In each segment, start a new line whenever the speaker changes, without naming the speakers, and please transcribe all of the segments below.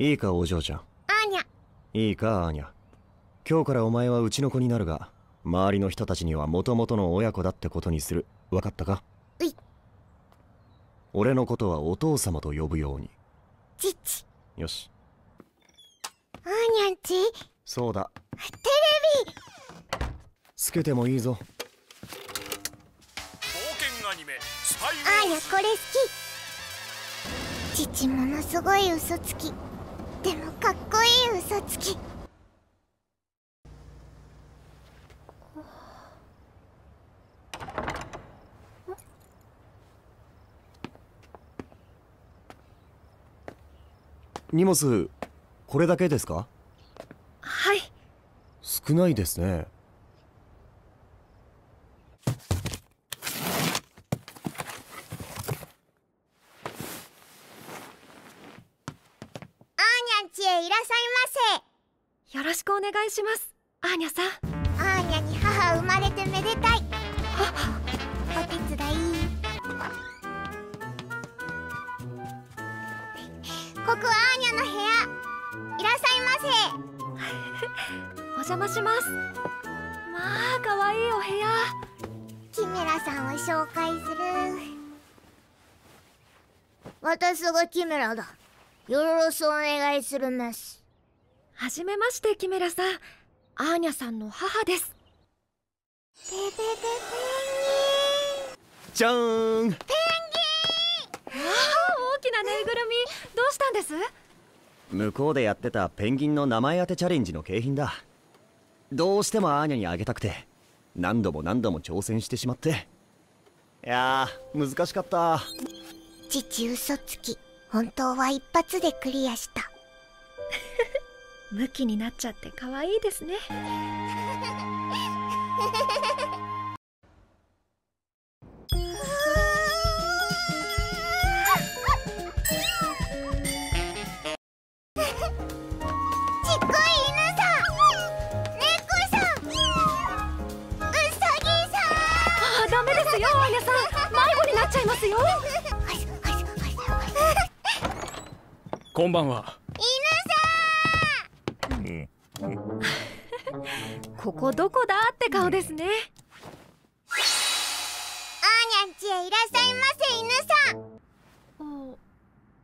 いいかお嬢ちゃん。
アーニャ。
いいかアーニャ。今日からお前はうちの子になるが周りの人たちには元々の親子だってことにする。分かったか？
うい。
俺のことはお父様と呼ぶように。
チッチ
よし。
アーニャンチ
そうだ。
テレビ。
つけてもいいぞ。
冒険アニメスパイ
アーニャこれ好き。父ものすごい嘘つきでもかっこいい嘘つき。
荷物これだけですか？
はい。
少ないですね
アーニャンチへいらっしゃいま
よろしくお願いします。アーニャさん。
せアーニャに母生まれてめでたい。お手伝い。ここはアーニャの部屋。いらっしゃいま
お邪魔します。まあ可愛いお部屋。
せキメラさんを紹介する。私がキメラだよろしくお願いするます
はじめましてキメラさん。アーニャさんの母です。
ペペペペ
じゃーん
ああ大きなぬいぐるみ。どうしたんです？
向こうでやってたペンギンの名前当てチャレンジの景品だ。どうしてもアーニャにあげたくて何度も何度も挑戦してしまって。いやー難しかった。
父嘘つき本当は一発でクリアした。
ムキになっちゃって可愛いですね。ダメですよアーニャさん。迷子になっちゃいますよ
こんばんは。
ここどこだって顔ですね。
アーニャンチへいらっしゃいませ犬さん。
あ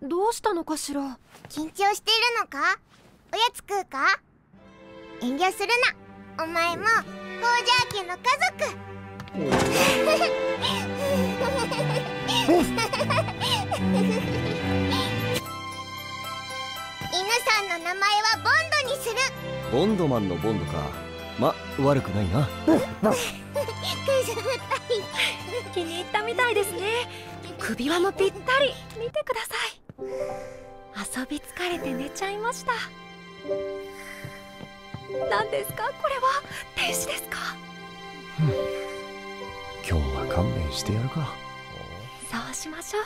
どうしたのかしら。
緊張しているのか？おやつ食うか？遠慮するな。お前もゴージャー家の家族名前はボンドにする。
ボンドマンのボンドか。ま悪くないな。
気に入ったみたいですね。首輪もぴったり。見てください。遊び疲れて寝ちゃいました。何ですか？これは？天使ですか？
今日は勘弁してやるか。
そうしましょう